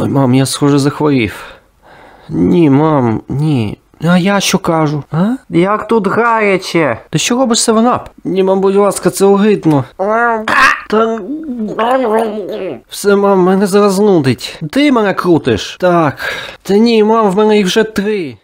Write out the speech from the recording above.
Ой, мам, я схоже захворів. Ні, мам, ні. А я що кажу? А? Як тут гаряче. Ти що робиш севенап? Ні, мам, будь ласка, це огидно. Та... Все, мам, мене зараз нудить. Ти мене крутиш. Так. Та ні, мам, в мене їх вже три.